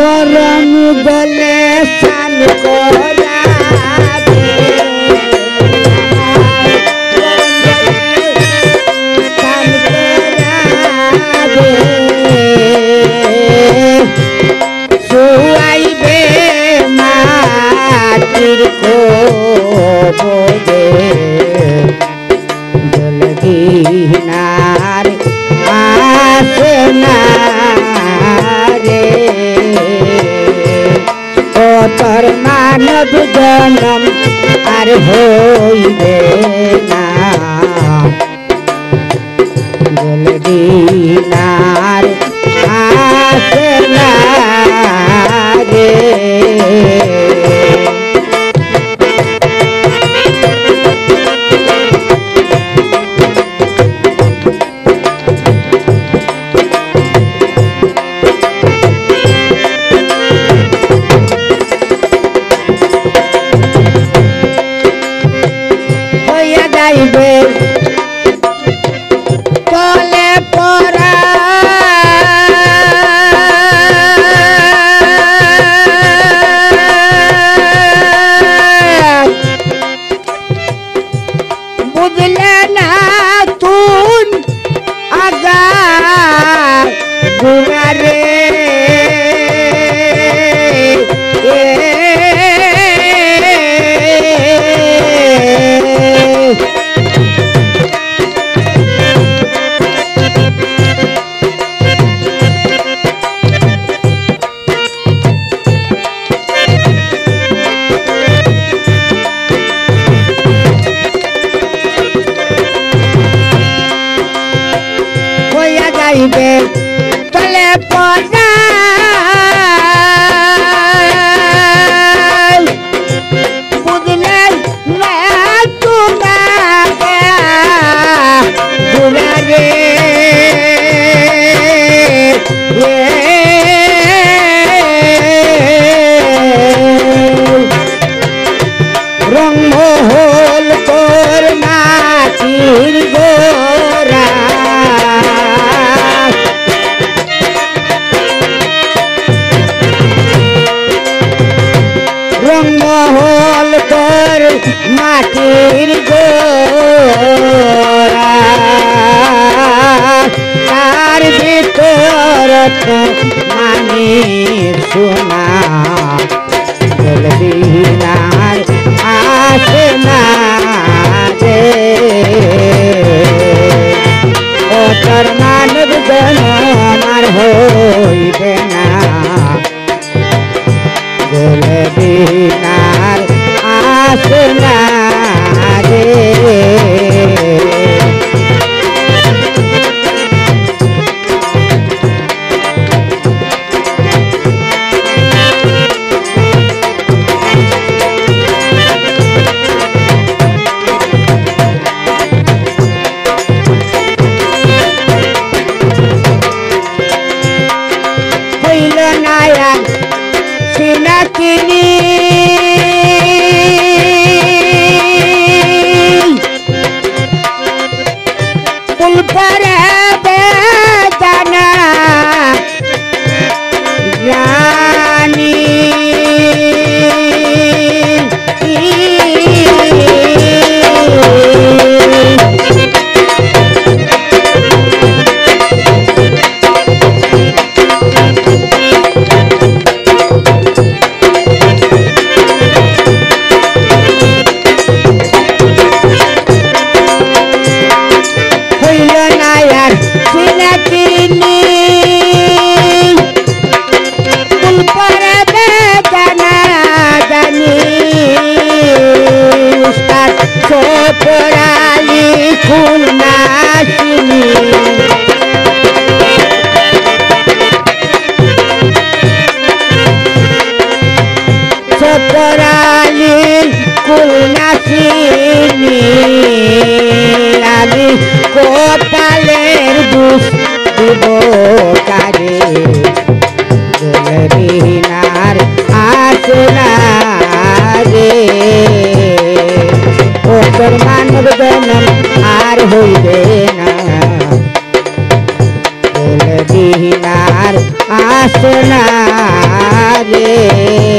गरम गले सान को মানব জনম আর হইবে না। যাইবে পড়া। বুঝলে না তুন গুণারে caibe teleponai pudnai na tuma ke dulare ye Rangmahal তোর মাটির গোরা তার ভিতর মানি সোনা। জলদিনার আসে बनाया सेना पुल पर है सुना रे।